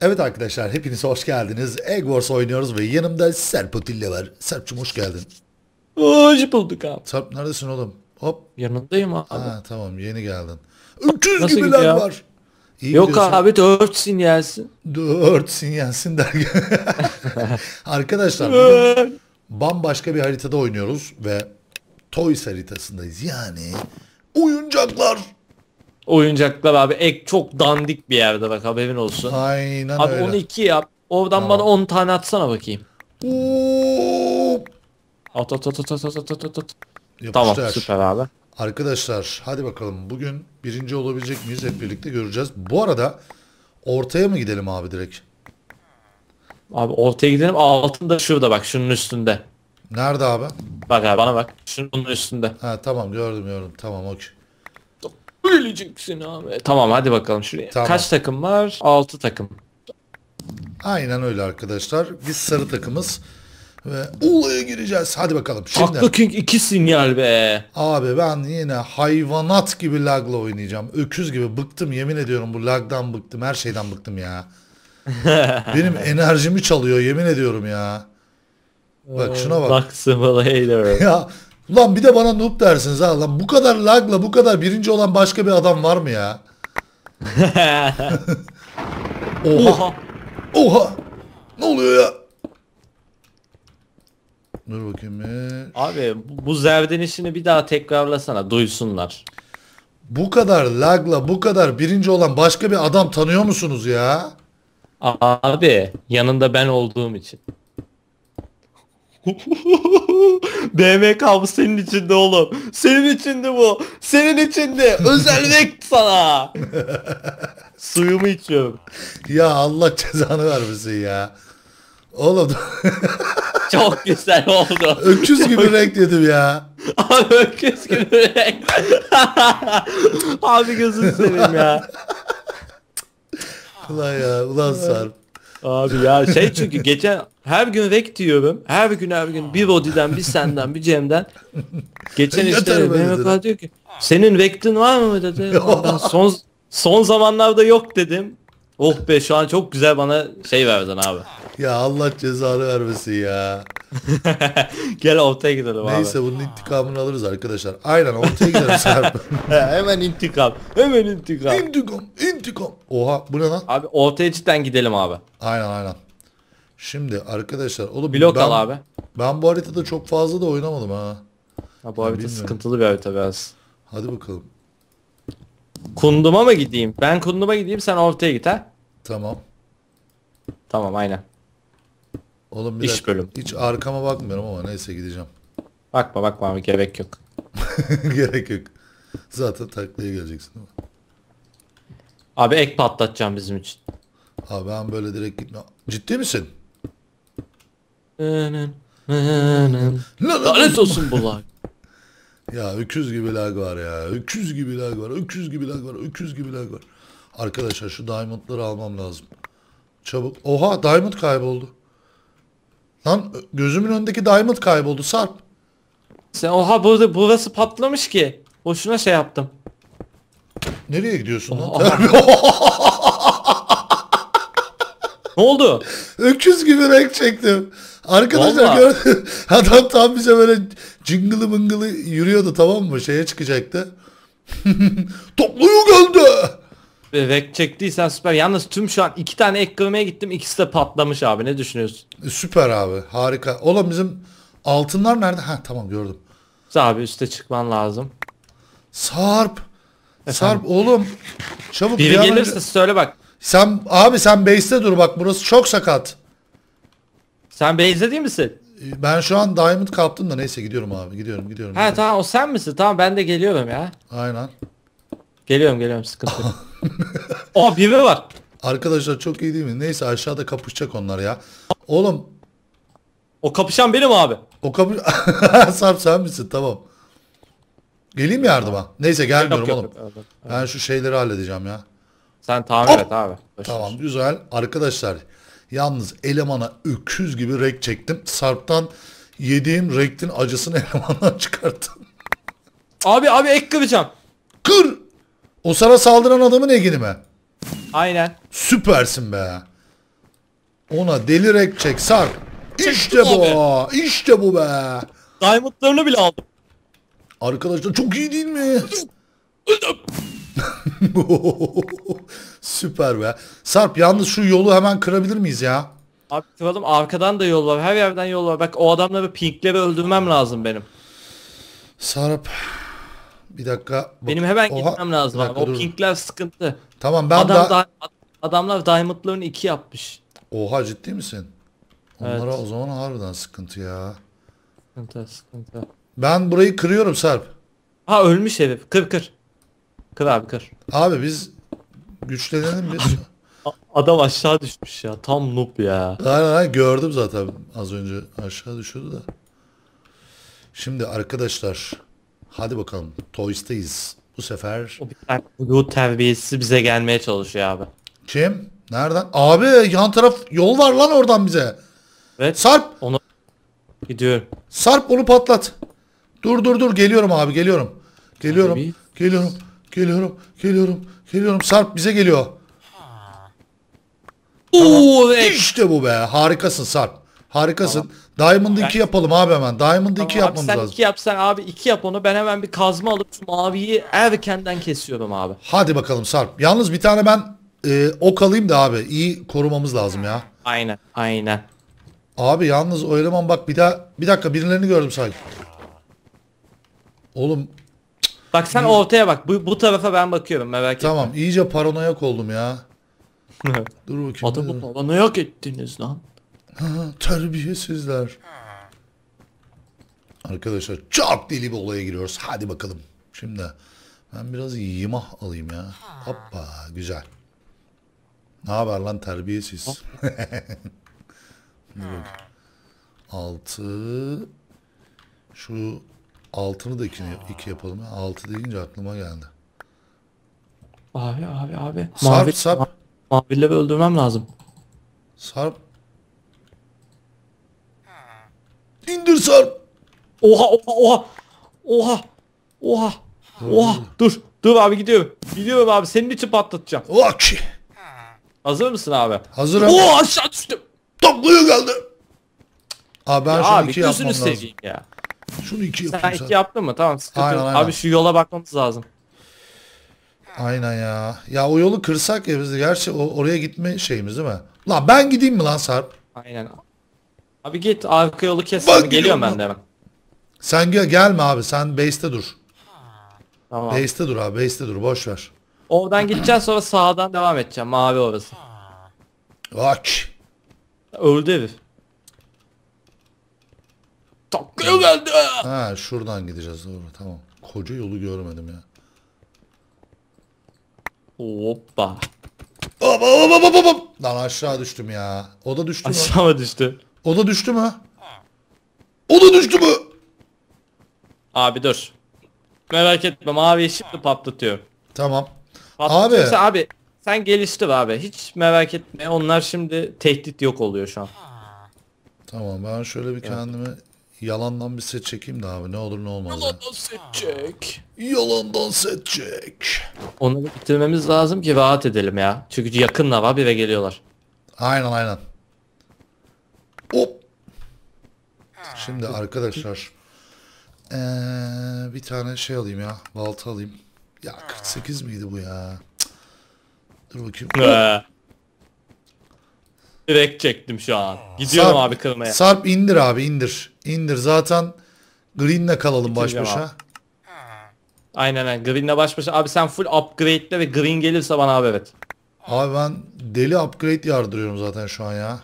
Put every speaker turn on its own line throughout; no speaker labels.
Evet arkadaşlar hepiniz hoş geldiniz. Egg Wars oynuyoruz ve yanımda Serp Otille var. Serp'cum hoş geldin.
Hoş bulduk abi.
Serp neredesin oğlum? Hop.
Yanındayım abi.
Ha tamam yeni geldin. Öküz
Nasıl
gibiler
gidiyor?
var. İyi
Yok
biliyorsun.
abi 4 sinyalsin.
Dört sinyalsin derken. arkadaşlar bugün bambaşka bir haritada oynuyoruz ve Toys haritasındayız. Yani oyuncaklar.
Oyuncaklar abi ek çok dandik bir yerde bak haberin olsun.
Aynen
abi
öyle.
onu 2 yap. Oradan bana 10 tane atsana bakayım. At at at at at at at at, at.
Yapıştır.
Tamam süper abi.
Arkadaşlar hadi bakalım bugün birinci olabilecek miyiz hep birlikte göreceğiz. Bu arada ortaya mı gidelim abi direkt?
Abi ortaya gidelim altında şurada bak şunun üstünde.
Nerede abi?
Bak abi bana bak. Şunun üstünde.
Ha tamam gördüm gördüm tamam okey.
Öleceksin abi. Tamam hadi bakalım şuraya.
Tamam.
Kaç takım var? 6 takım.
Aynen öyle arkadaşlar. Biz sarı takımız ve olaya gireceğiz. Hadi bakalım. Şimdi
Haklı King 2 sinyal be.
abi ben yine hayvanat gibi lagla oynayacağım. Öküz gibi bıktım yemin ediyorum bu lagdan bıktım. Her şeyden bıktım ya. Benim enerjimi çalıyor yemin ediyorum ya. Bak şuna bak.
Duck Simulator.
Ya ulan bir de bana noob dersiniz ha lan bu kadar lagla bu kadar birinci olan başka bir adam var mı ya? Oha
Oha.
oha ne oluyor ya? Dur bakayım.
Abi bu- bu zerdenişini bir daha tekrarlasana duysunlar.
Bu kadar lagla bu kadar birinci olan başka bir adam tanıyor musunuz ya?
Abi yanında ben olduğum için. BMK bu senin içinde oğlum. Senin içinde bu. Senin içinde. Özel vekt sana. Suyumu içiyorum.
Ya Allah cezanı vermesin ya. Oğlum
Çok güzel oldu.
öküz gibi renk dedim ya.
Abi öküz gibi renk. Abi gözünü seveyim ya.
Ulan ya ulan Sarp.
Abi ya şey çünkü geçen her gün rek diyorum. Her gün her gün bir Rodi'den bir senden bir Cem'den. Geçen işte
be
Mehmet
dedi.
Ağa diyor ki senin vektin var mı dedi. Ben son son zamanlarda yok dedim. Oh be şu an çok güzel bana şey verdin abi.
Ya Allah cezanı vermesin ya.
Gel ortaya gidelim abi.
Neyse bunun intikamını alırız arkadaşlar. Aynen ortaya gidelim Sarp.
Hemen intikam. Hemen intikam.
intikam, intikam. Oha bu ne lan?
Abi ortaya cidden gidelim abi.
Aynen aynen. Şimdi arkadaşlar oğlum
Blok
ben,
al abi.
ben bu haritada çok fazla da oynamadım ha.
Ha, bu harita
bilmiyorum.
sıkıntılı bir harita biraz.
Hadi bakalım.
Kunduma mı gideyim? Ben kunduma gideyim sen ortaya git ha.
Tamam.
Tamam aynen.
Oğlum bir
İş
dakika.
bölüm.
Hiç arkama bakmıyorum ama neyse gideceğim.
Bakma bakma abi gerek yok.
Gerek yok. Zaten taklaya geleceksin. değil mi?
Abi ek patlatacağım bizim için.
Abi ben böyle direkt gitme. Ciddi misin?
Lanet olsun bu lag.
Ya öküz gibi lag var ya. Öküz gibi lag var. Öküz gibi lag var. Öküz gibi lag var. Arkadaşlar şu diamondları almam lazım. Çabuk. Oha diamond kayboldu. Lan gözümün önündeki diamond kayboldu Sarp.
Sen oha burada burası patlamış ki. Boşuna şey yaptım.
Nereye gidiyorsun lan?
Ne oldu?
Öküz gibi renk çektim. Arkadaşlar
Vallahi.
gördün. Adam tam bize böyle cıngılı mıngılı yürüyordu tamam mı? Şeye çıkacaktı. Topluyu geldi.
Rek çektiysen süper. Yalnız tüm şu an iki tane ek kırmaya gittim. İkisi de patlamış abi. Ne düşünüyorsun?
E, Süper abi. Harika. Oğlum bizim altınlar nerede? Ha tamam gördüm.
Abi üste çıkman lazım.
Sarp. Sarp oğlum. Çabuk
Biri
bir an
gelirse
önce-
söyle bak.
Sen abi sen base'te dur bak burası çok sakat.
Sen Beyze değil misin?
Ben şu an diamond kaptım da neyse gidiyorum abi. Gidiyorum gidiyorum.
Ha tamam o sen misin? Tamam ben de geliyorum ya.
Aynen.
Geliyorum geliyorum sıkıntı yok. Aa biri var.
Arkadaşlar çok iyi değil mi? Neyse aşağıda kapışacak onlar ya. Oğlum
O kapışan benim abi.
o kapı... Sarp sen misin? Tamam. Geleyim yardıma? Neyse gelmiyorum
Yok, yok,
oğlum.
yok, yok.
Ben şu şeyleri halledeceğim ya.
Sen tamir et abi. Boş ver.
Tamam güzel. Arkadaşlar yalnız elemana öküz gibi rek çektim. Sarp'tan yediğim rektin acısını elemandan çıkarttım.
Abi abi ek kıracağım.
Kır! O sana saldıran adamın egini mi?
Aynen.
Süpersin be. Ona delirek çek Sarp. İşte bu. İşte bu be.
Diamondlarını bile aldım.
Arkadaşlar çok iyi değil mi? Süper be. Sarp yalnız şu yolu hemen kırabilir miyiz ya?
Abi kıralım arkadan da yol var. Her yerden yol var. Bak o adamları pinkleri öldürmem lazım benim.
Sarp. Bir dakika. Bak-
Benim hemen
Oha,
gitmem lazım
bir dakika,
O
dur.
pinkler sıkıntı.
Tamam ben
Adam
da...
da, adamlar diamondlarını iki yapmış.
Oha ciddi misin? Onlara
Evet.
o zaman harbiden sıkıntı ya.
Sıkıntı sıkıntı.
Ben burayı kırıyorum Sarp.
Ha ölmüş herif. Kır kır. Kır abi kır.
Abi biz güçlenelim biz.
Adam aşağı düşmüş ya. Tam noob ya.
aynen aynen gördüm zaten az önce aşağı düşüyordu da. Şimdi arkadaşlar hadi bakalım Toys'tayız. Bu sefer
blue terbiyesi bize gelmeye çalışıyor abi.
kim? Nereden? Abi yan taraf yol var lan oradan bize.
Evet.
Sarp!
Onu gidiyorum.
Sarp onu patlat. Dur dur dur geliyorum abi geliyorum. Geliyorum.
Abi.
Geliyorum. Geliyorum. Geliyorum. Geliyorum. Sarp bize geliyor.
Oo ve
İşte bu be. Harikasın Sarp. Harikasın. Diamond'ı 2 yapalım abi hemen. Diamond'ı 2
abi
yapmamız
sen
lazım.
iki yapsan abi iki yap onu ben hemen bir kazma alıp şu maviyi erkenden kesiyorum abi.
Hadi bakalım Sarp. Yalnız bir tane ben e, ok alayım da abi. iyi korumamız lazım ya.
Aynen aynen.
Abi yalnız o eleman bak bir daha bir dakika birilerini gördüm sanki. Oğlum
Bak sen ortaya bak bu, bu tarafa ben bakıyorum merak etme.
tamam iyice paranoyak oldum ya. Dur bakayım.
Adamı paranoyak ettiniz lan.
Ha, terbiyesizler. Arkadaşlar çok deli bir olaya giriyoruz. Hadi bakalım. Şimdi ben biraz yimah alayım ya. Hoppa güzel. Ne haber lan terbiyesiz. Altı. Şu altını da iki, iki yapalım. ya. Altı deyince aklıma geldi.
Abi abi abi.
Sarp,
Mavi,
sarp.
ma- mavileri öldürmem lazım.
Sarp. İndir Sarp.
Oha oha oha. Oha. Oha. Oha. Dur. Dur abi gidiyorum. Gidiyorum abi senin için patlatacağım.
Vaki.
Hazır mısın abi?
Hazırım.
Oo aşağı düştüm.
Topluyor geldi. Abi ben
Ya
şunu
abi
iki yapmam
gözünü
lazım.
seveyim ya.
Şunu iki
Sen
yapayım sen.
iki yaptın mı? Tamam sıkıntı
Aynen,
yok.
aynen.
Abi şu yola bakmamız lazım.
Aynen ya. Ya o yolu kırsak ya biz de. Gerçi o, oraya gitme şeyimiz değil mi? Lan ben gideyim mi lan Sarp?
Aynen. Abi git arka yolu kes.
Bak
Geliyorum ben de hemen.
Sen gel, gelme abi. Sen base'te dur.
Tamam.
Base'te dur abi. Base'te dur. Boş ver.
Oradan gideceğiz sonra sağdan devam edeceğim. Mavi orası.
Bak.
Öldü herif. Taklaya geldi.
Ha şuradan gideceğiz doğru. Tamam. Koca yolu görmedim ya.
Hoppa.
Hop hop hop hop hop. Lan aşağı düştüm ya. O da düştü mü?
Aşağı düştü.
O da düştü mü? O da düştü mü?
Abi dur. Merak etme maviyi şimdi patlatıyorum.
Tamam.
Patlatıyorsa abi. sen geliştir abi. Hiç merak etme. Onlar şimdi tehdit yok oluyor şu an.
Tamam ben şöyle bir kendime yalandan bir set çekeyim de abi ne olur ne olmaz ya.
seçecek.
Yalandan set çek.
Onları bitirmemiz lazım ki rahat edelim ya. Çünkü yakınlar abi ve geliyorlar.
Aynen aynen. Hop. Şimdi arkadaşlar. Ee, bir tane şey alayım ya. Balta alayım. Ya 48 miydi bu ya? Cık. Dur bakayım.
Ee. Direkt çektim şu an. Gidiyorum
Sarp-
abi kırmaya.
Sarp indir abi indir. İndir zaten Green'le kalalım baş başa.
Aynen aynen. Green'le baş başa. Abi sen full upgrade'le ve green gelirse bana abi evet.
Abi ben deli upgrade yardırıyorum zaten şu an ya.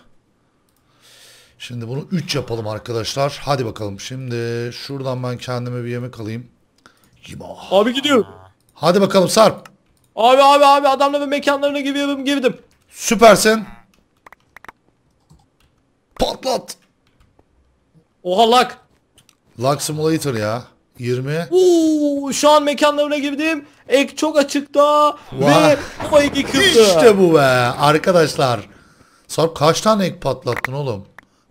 Şimdi bunu 3 yapalım arkadaşlar. Hadi bakalım. Şimdi şuradan ben kendime bir yemek alayım. Yima.
Abi gidiyorum.
Hadi bakalım Sarp.
Abi abi abi adamların mekanlarına giriyorum girdim.
Süpersin. Patlat.
Oha lak.
Luck Simulator ya. 20.
Uuu şu an mekanlarına girdim. Ek çok açıkta
Vay.
ve bu kırdı.
İşte bu be arkadaşlar. Sarp kaç tane ek patlattın oğlum?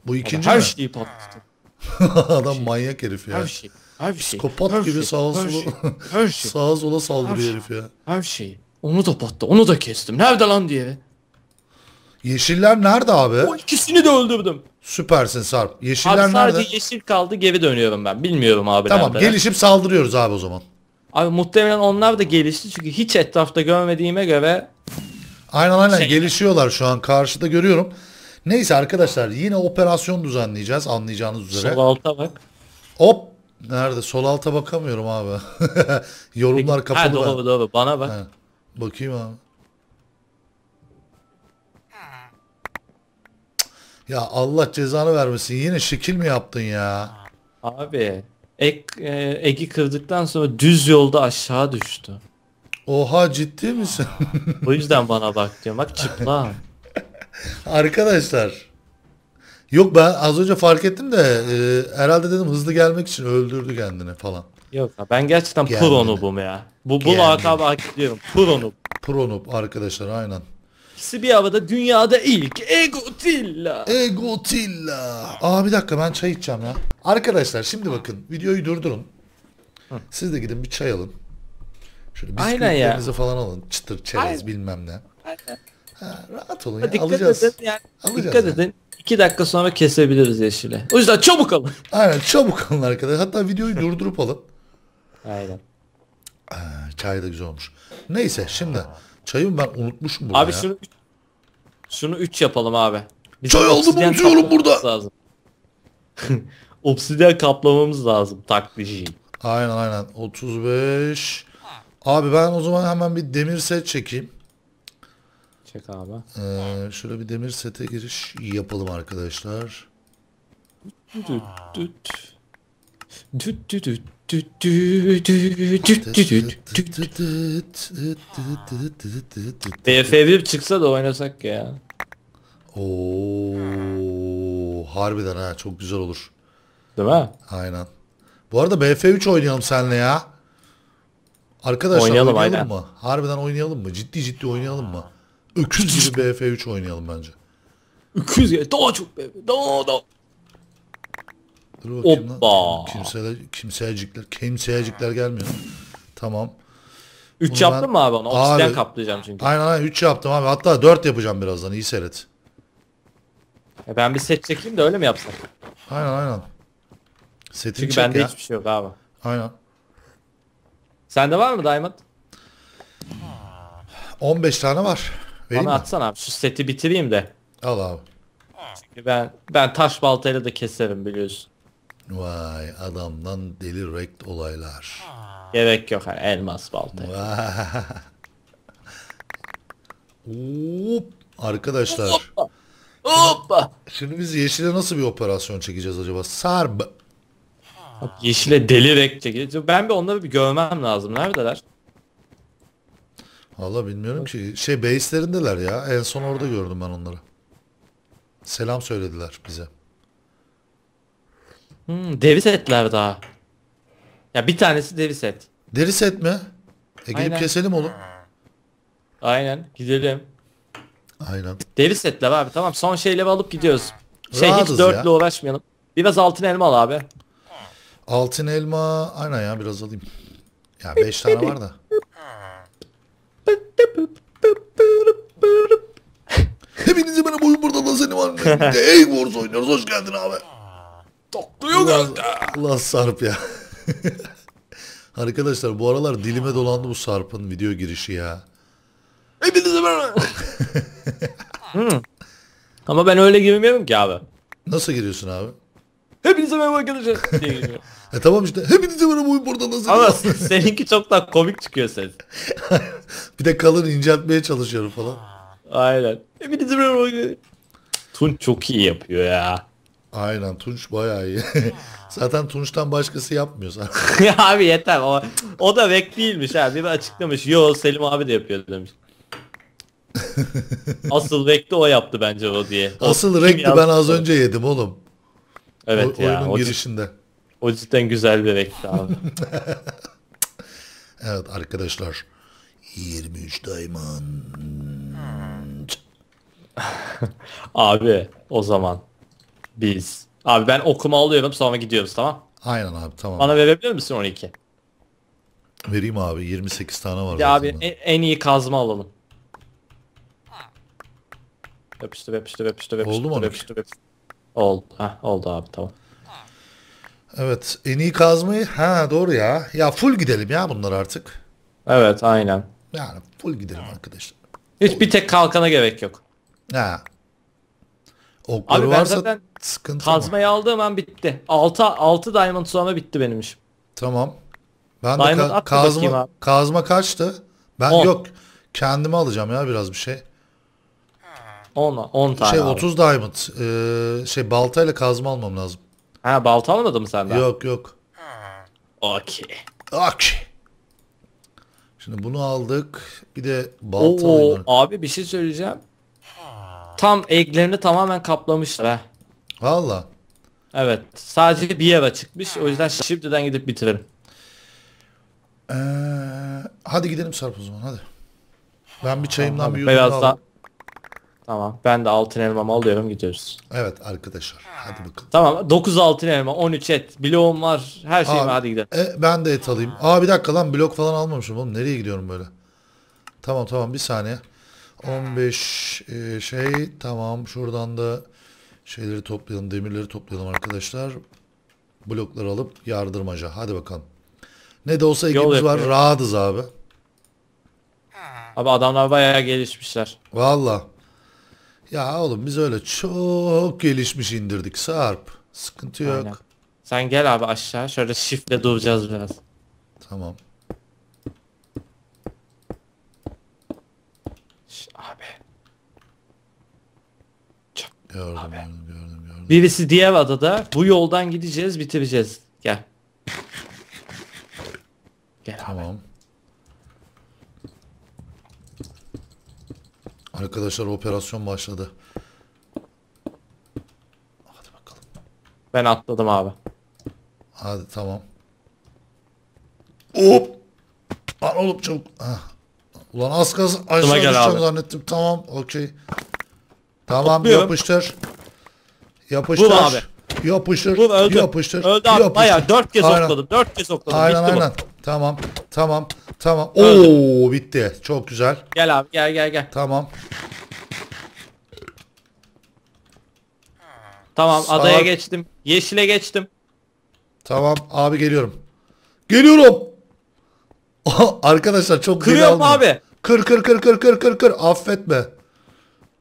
Bu ikinci
Her
mi?
şeyi patlattım.
Adam manyak herif ya.
Her şey. Her şey.
Psikopat
her
gibi
şey,
sağa sola
şey, Her şey.
sağa sola saldırıyor
Her
herif ya.
Her şeyi. Onu da patlattı. Onu da kestim. Nerede lan diye.
Yeşiller nerede abi?
O ikisini de öldürdüm.
Süpersin Sarp. Yeşiller
Abi sadece
nerede?
yeşil kaldı geri dönüyorum ben. Bilmiyorum abi
Tamam
neredeler.
gelişip saldırıyoruz abi o zaman.
Abi muhtemelen onlar da gelişti çünkü hiç etrafta görmediğime göre
Aynen aynen
Şey-
gelişiyorlar şu an karşıda görüyorum. Neyse arkadaşlar yine operasyon düzenleyeceğiz anlayacağınız üzere.
sol alta bak.
Hop. Nerede? Sol alta bakamıyorum abi. Yorumlar
Ha
kapalı da.
doğru doğru bana bak.
He. Bakayım abi. Ya Allah cezanı vermesin. Yine şekil mi yaptın ya?
Abi ek, e, egi kırdıktan sonra düz yolda aşağı düştü.
Oha ciddi misin?
O yüzden bana bak diyorum. Bak çıplak.
Arkadaşlar. Yok ben az önce fark ettim de e, herhalde dedim hızlı gelmek için öldürdü kendini falan.
Yok ben gerçekten pro noob'um ya. Bu bu lakabı hak ediyorum. Pro noob.
Pro noob arkadaşlar aynen.
İkisi bir havada dünyada ilk. Egotilla.
Egotilla. Aa bir dakika ben çay içeceğim ya. Arkadaşlar şimdi bakın videoyu durdurun. Siz de gidin bir çay alın. Şöyle bisküvilerinizi falan alın. Çıtır çerez
Aynen.
bilmem ne.
Aynen.
Ha, rahat olun ya.
Dikkat
alacağız.
edin yani.
Alacağız
dikkat
yani.
edin. İki dakika sonra kesebiliriz yeşili. O yüzden çabuk alın.
Aynen çabuk alın arkadaşlar. Hatta videoyu durdurup alın.
Aynen.
Ha, çay da güzel olmuş. Neyse şimdi çayımı ben unutmuşum burada
Abi
ya.
şunu şunu 3 yapalım abi. Bizim
Çay aldım, unutuyorum burada.
Lazım. obsidyen kaplamamız lazım taklici.
Aynen aynen 35. Abi ben o zaman hemen bir demir set çekeyim.
Çek abi.
Ee, şöyle bir demir sete giriş yapalım arkadaşlar.
Düt düt. Düt düt düt düt düt düt düt düt düt. BF1 çıksa da oynasak ya.
Oo, harbiden ha çok güzel olur.
Değil mi?
Aynen. Bu arada BF3 oynayalım seninle ya. Arkadaşlar
Oynayalım,
oynayalım,
aynen.
mı? Harbiden oynayalım mı? Ciddi ciddi oynayalım mı? Öküz gibi BF3 oynayalım bence.
200 gel. Daha çok BF. Daha daha.
Dur bakayım lan.
Hoppa.
Kimseler, kimseyecikler, kimseyecikler gelmiyor. Tamam.
3
Bunu
yaptın
ben-
mı abi onu? Obsidyen
Abi-
kaplayacağım çünkü.
Aynen aynen 3 yaptım abi. Hatta 4 yapacağım birazdan. İyi seyret.
E Ben bir set çekeyim de öyle mi yapsak?
Aynen aynen. Setini
Çünkü bende
ya.
hiçbir şey yok abi.
Aynen.
Sende var mı Diamond?
15 tane var. Vereyim
Bana
mi?
atsana abi. Şu seti bitireyim de.
Al abi.
Ben ben taş baltayla da keserim biliyorsun.
Vay adamdan deli rekt olaylar.
Gerek yok hani elmas balta.
Vay. Hop. Arkadaşlar.
Hoppa.
Şimdi biz Yeşil'e nasıl bir operasyon çekeceğiz acaba? Sarb.
Bak, Yeşile deli renk çekiyor. Ben bir onları bir görmem lazım. Neredeler?
Valla bilmiyorum ki. Şey base'lerindeler ya. En son orada gördüm ben onları. Selam söylediler bize.
Hmm, devi setler daha. Ya bir tanesi devi set.
Deri set mi? E gidip
Aynen.
keselim oğlum.
Aynen gidelim.
Aynen.
Devi setler abi tamam son şeyleri alıp gidiyoruz. Şey
Rahatız
hiç dörtlü
ya.
uğraşmayalım. Biraz altın elma al abi.
Altın elma. Aynen ya biraz alayım. Ya 5 tane var da. Hepinize merhaba oyun burada da seni var. Ey Wars oynuyoruz. Hoş geldin abi. Ulan, ulan Sarp ya. Arkadaşlar bu aralar dilime dolandı bu Sarp'ın video girişi ya.
Hepinize merhaba. Hmm. Ama ben öyle girmiyorum ki abi.
Nasıl giriyorsun abi?
Hepinize merhaba arkadaşlar diye giriyorum.
E tamam işte hepinize merhaba oyun burada da seni
Ama seninki çok daha komik çıkıyor ses.
Bir de kalın inceltmeye çalışıyorum falan.
Aynen. Hepinize merhaba arkadaşlar. Tunç çok iyi yapıyor ya.
Aynen Tunç bayağı iyi. Zaten Tunç'tan başkası yapmıyor zaten.
ya abi yeter o, o da vek değilmiş ha. Biri açıklamış. Yo Selim abi de yapıyor demiş. Asıl vekti o yaptı bence o diye. O
Asıl
yazdı
ben az önce yedim oğlum.
Evet
o,
ya.
oyunun
O,
girişinde.
o cidden güzel bir vekti abi.
Evet arkadaşlar. 23 diamond.
abi o zaman biz. Abi ben okuma alıyorum sonra gidiyoruz tamam.
Aynen abi tamam.
Bana verebilir misin 12?
Vereyim abi 28 tane var
Ya abi en, en iyi kazma alalım. Yapıştır yapıştır yapıştır yapıştır.
Oldu mu
yapıştır, yapıştır. Oldu. Heh, oldu abi tamam.
Evet en iyi kazmayı ha doğru ya. Ya full gidelim ya bunlar artık.
Evet aynen.
Yani full gidelim arkadaşlar.
Hiç bir tek kalkana gerek yok.
Ha. Okları
Abi ben
varsa
zaten
sıkıntı mı?
Kazmayı aldığım an bitti. 6 6 diamond sonra bitti benim işim.
Tamam. Ben de
Diamond
ka-
da bakayım
kazma, kazma kaçtı? Ben
On.
yok. Kendime alacağım ya biraz bir şey.
10 10 tane
şey
abi.
30 diamond. Ee, şey baltayla kazma almam lazım.
Ha balta almadın mı sen daha?
Yok yok.
Okey.
Okey. Şimdi bunu aldık. Bir de balta
Oo abi bir şey söyleyeceğim. Tam eklerini tamamen kaplamışlar ha.
Valla.
Evet. Sadece bir yer çıkmış. O yüzden şimdiden gidip bitirelim.
Ee, hadi gidelim Sarp o zaman hadi. Ben bir çayımdan
Abi,
bir yudum
biraz
daha.
Tamam. Ben de altın elmamı alıyorum gidiyoruz.
Evet arkadaşlar hadi bakalım.
Tamam 9 altın elma 13 et. Bloğum var. Her şeyim
Abi,
hadi gidelim.
E, ben de et alayım. Aa bir dakika lan blok falan almamışım oğlum. Nereye gidiyorum böyle? Tamam tamam bir saniye. 15 e, şey tamam şuradan da şeyleri toplayalım demirleri toplayalım arkadaşlar. Blokları alıp yardırmaca. Hadi bakalım. Ne de olsa ekibimiz var. Rahatız abi.
Abi adamlar bayağı gelişmişler.
Valla. Ya oğlum biz öyle çok gelişmiş indirdik Sarp. Sıkıntı yok.
Aynen. Sen gel abi aşağı. Şöyle shiftle duracağız biraz.
Tamam. Gördüm, gördüm, gördüm, gördüm.
Birisi diğer adada. Bu yoldan gideceğiz bitireceğiz. Gel. Gel abi.
Tamam. Arkadaşlar operasyon başladı. Hadi bakalım.
Ben atladım abi.
Hadi tamam. Hop. Lan oğlum çabuk. Ah. Ulan az kalsın aşağı
gel
düşeceğim
abi.
zannettim. Tamam okey. Tamam
Topluyorum.
yapıştır. Yapıştır.
Vur abi.
Yapıştır.
Dur öldü.
Yapıştır.
Öldü abi
yapıştır.
bayağı 4 kez
Aynen.
okladım. 4 kez okladım.
Aynen
Bitti
aynen.
bu.
Tamam. Tamam. Tamam.
Öldü.
Oo bitti. Çok güzel.
Gel abi gel gel gel.
Tamam.
Tamam
Sağ-
adaya geçtim. Yeşile geçtim.
Tamam abi geliyorum. Geliyorum. Arkadaşlar çok geri
Kırıyorum abi.
Kır kır kır kır kır kır kır. Affetme.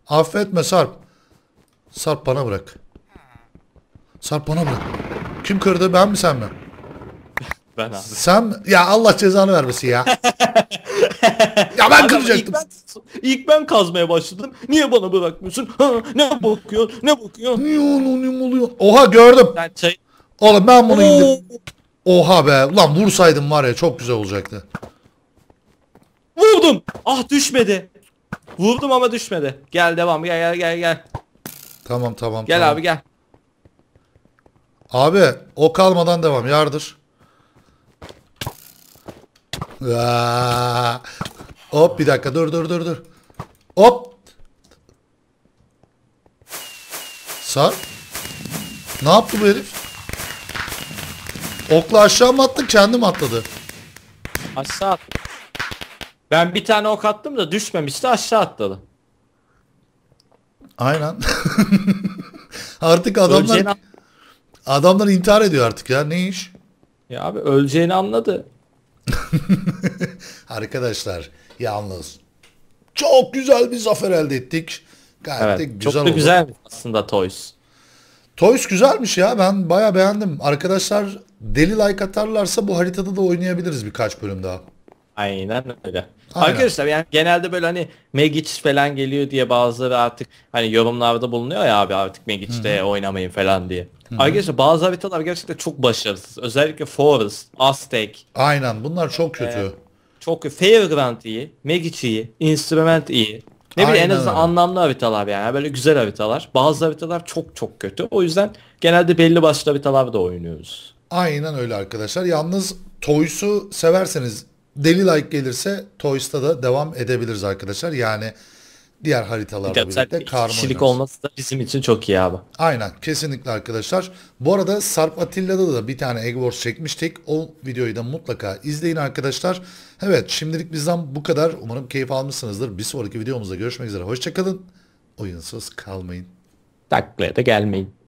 Affetme Sarp. Sarp bana bırak. Sarp bana bırak. Kim kırdı ben mi sen mi?
Ben abi.
Sen mi? Ya Allah cezanı vermesin ya. ya ben
Adam,
kıracaktım.
İlk ben, ilk ben kazmaya başladım. Niye bana bırakmıyorsun? Ha, ne bakıyor? Ne bakıyor?
Niye oluyor, oluyor? Oha gördüm.
Ben.
Oğlum ben bunu
Oo,
indim. Oha be. Ulan vursaydım var ya çok güzel olacaktı.
Vurdum. Ah düşmedi. Vurdum ama düşmedi. Gel devam. Gel gel gel gel.
Tamam tamam.
Gel
tamam.
abi gel.
Abi o kalmadan devam yardır. Aa, Hop bir dakika dur dur dur dur. Hop. Sar. Ne yaptı bu herif? Okla aşağı mı attı kendi mi atladı?
Aşağı at. Ben bir tane ok attım da düşmemişti aşağı atladı.
Aynen. artık adamlar
Öleceğini,
adamlar intihar ediyor artık ya ne iş?
ya abi öleceğini anladı.
Arkadaşlar yalnız çok güzel bir zafer elde ettik. Gayet de
Evet.
güzel
çok da
oldu.
güzel aslında Toys.
Toys güzelmiş ya ben baya beğendim. Arkadaşlar deli like atarlarsa bu haritada da oynayabiliriz birkaç bölüm daha.
Aynen öyle.
Aynen.
Arkadaşlar yani genelde böyle hani Megic falan geliyor diye bazıları artık hani yorumlarda bulunuyor ya abi artık Megic'te oynamayın falan diye. Arkadaşlar bazı haritalar gerçekten çok başarısız. Özellikle Forest, Aztek,
Aynen bunlar çok kötü.
Evet. çok Fairground iyi, Megic iyi, Instrument iyi. Ne bileyim en azından
öyle.
anlamlı haritalar yani böyle güzel haritalar. Bazı haritalar çok çok kötü. O yüzden genelde belli başlı haritalarda oynuyoruz.
Aynen öyle arkadaşlar. Yalnız Toys'u severseniz deli like gelirse Toys'ta da devam edebiliriz arkadaşlar. Yani diğer haritalarla
de
birlikte karma
kişilik
oynarız.
olması da bizim için çok iyi abi.
Aynen kesinlikle arkadaşlar. Bu arada Sarp Atilla'da da bir tane Egg Wars çekmiştik. O videoyu da mutlaka izleyin arkadaşlar. Evet şimdilik bizden bu kadar. Umarım keyif almışsınızdır. Bir sonraki videomuzda görüşmek üzere. Hoşçakalın. oyunsuz kalmayın.
Taklaya da gelmeyin.